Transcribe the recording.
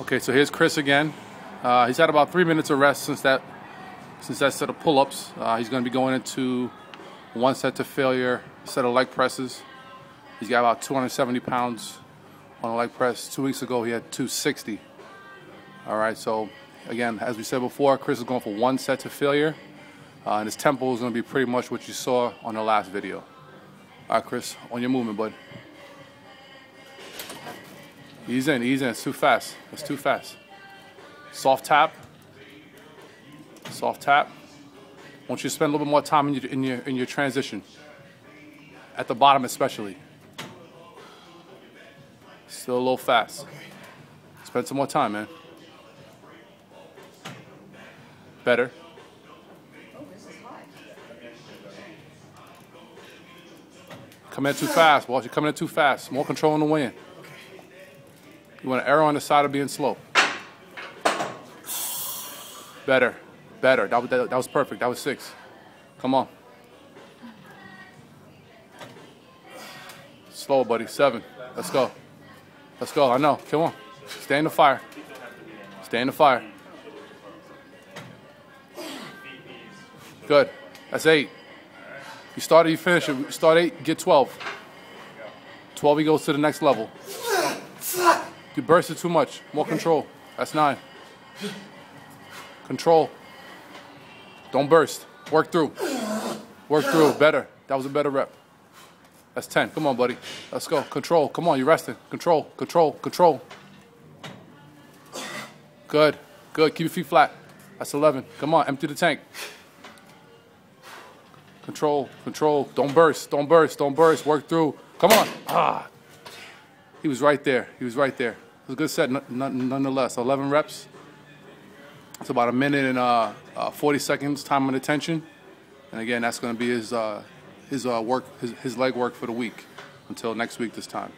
Okay, so here's Chris again. Uh, he's had about three minutes of rest since that since that set of pull-ups. Uh, he's going to be going into one set to failure set of leg presses. He's got about 270 pounds on a leg press. Two weeks ago, he had 260. All right, so again, as we said before, Chris is going for one set to failure, uh, and his tempo is going to be pretty much what you saw on the last video. All right, Chris, on your movement, bud. Ease in, ease in. It's too fast. It's too fast. Soft tap. Soft tap. I want you to spend a little bit more time in your in your in your transition. At the bottom, especially. Still a little fast. Spend some more time, man. Better. Coming in too fast, boss. You're coming in too fast. More control in the wind. You want to err on the side of being slow. Better. Better. That, was- that, that was perfect. That was six. Come on. Slow, buddy. Seven. Let's go. Let's go. I know. Come on. Stay in the fire. Stay in the fire. Good. That's eight. You started, you finish it. Start eight, get 12. 12, he goes to the next level. You burst it too much. More control. That's nine. Control. Don't burst. Work through. Work through. Better. That was a better rep. That's 10. Come on, buddy. Let's go. Control. Come on, you're resting. Control. Control. Control. Good. Good. Keep your feet flat. That's 11. Come on, empty the tank. Control. Control. Don't burst. Don't burst. Don't burst. Work through. Come on. Ah. He was right there. He was right there. It was a good set, nonetheless. 11 reps. It's about a minute and uh, uh, 40 seconds time on attention. And again, that's going to be his, uh, his, uh, work, his, his leg work for the week until next week this time.